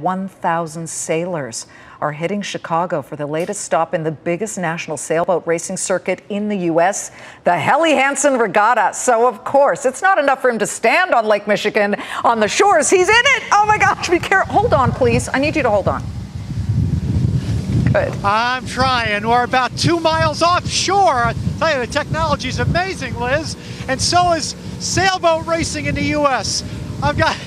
1,000 sailors are hitting Chicago for the latest stop in the biggest national sailboat racing circuit in the U.S., the Helly Hansen Regatta. So, of course, it's not enough for him to stand on Lake Michigan on the shores. He's in it. Oh my gosh, be careful. Hold on, please. I need you to hold on. Good. I'm trying. We're about two miles offshore. I tell you, the technology is amazing, Liz. And so is sailboat racing in the U.S. I've got,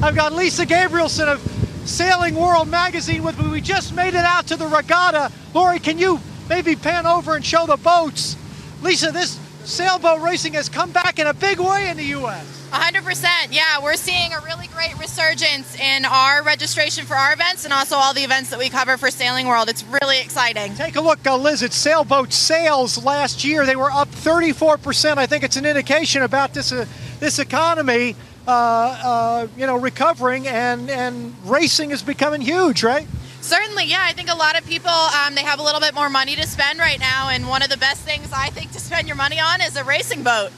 I've got Lisa Gabrielson of Sailing World magazine with me. We just made it out to the regatta. Lori, can you maybe pan over and show the boats? Lisa, this sailboat racing has come back in a big way in the U.S. 100%. Yeah, we're seeing a really great resurgence in our registration for our events and also all the events that we cover for Sailing World. It's really exciting. Take a look, uh, Liz, at sailboat sales last year. They were up 34%. I think it's an indication about this, uh, this economy. Uh, uh, you know, recovering and, and racing is becoming huge, right? Certainly, yeah. I think a lot of people um, they have a little bit more money to spend right now, and one of the best things I think to spend your money on is a racing boat.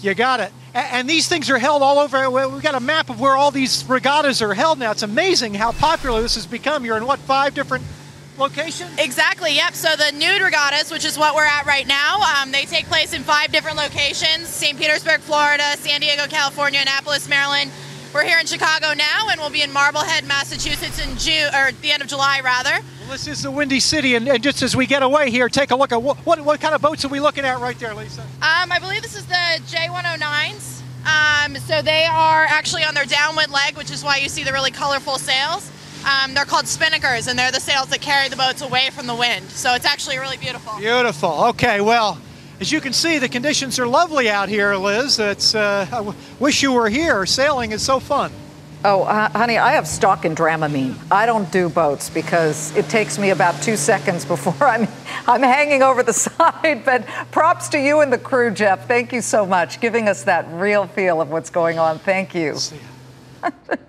You got it. And these things are held all over. We've got a map of where all these regattas are held now. It's amazing how popular this has become. You're in what five different location? Exactly, yep. So the NOOD regattas, which is what we're at right now, um, they take place in five different locations St. Petersburg, Florida, San Diego, California, Annapolis, Maryland. We're here in Chicago now, and we'll be in Marblehead, Massachusetts in June, or the end of July, rather. Well, this is the Windy City, and, and, just as we get away here, take a look at what, what, what kind of boats are we looking at right there, Lisa? Um, I believe this is the J109s. Um, so they are actually on their downwind leg, which is why you see the really colorful sails. Um, they're called spinnakers, and they're the sails that carry the boats away from the wind. So it's actually really beautiful. Beautiful. Okay, well, as you can see, the conditions are lovely out here, Liz. It's, uh, I wish you were here. Sailing is so fun. Oh, uh, honey, I have stock in Dramamine. I don't do boats because it takes me about two seconds before I'm, I'm hanging over the side. But props to you and the crew, Jeff. Thank you so much, giving us that real feel of what's going on. Thank you.